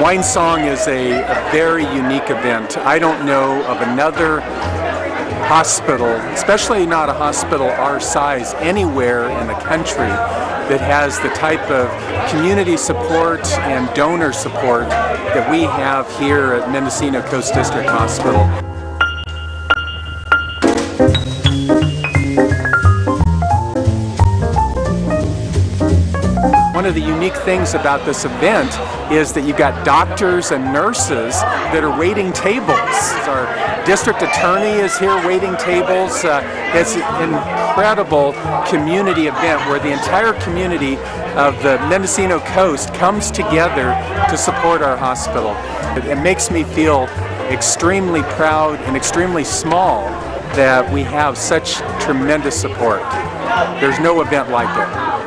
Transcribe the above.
Winesong is a, a very unique event. I don't know of another hospital, especially not a hospital our size, anywhere in the country that has the type of community support and donor support that we have here at Mendocino Coast District Hospital. One of the unique things about this event is that you've got doctors and nurses that are waiting tables. Our district attorney is here waiting tables. Uh, it's an incredible community event where the entire community of the Mendocino coast comes together to support our hospital. It, it makes me feel extremely proud and extremely small that we have such tremendous support. There's no event like it.